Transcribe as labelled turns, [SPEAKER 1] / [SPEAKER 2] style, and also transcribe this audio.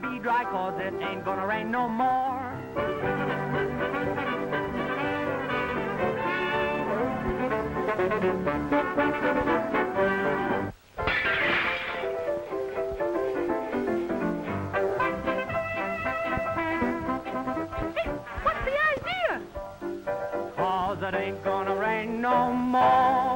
[SPEAKER 1] be dry, cause it ain't gonna rain no more.
[SPEAKER 2] What's the idea?
[SPEAKER 1] Cause it ain't gonna rain no more.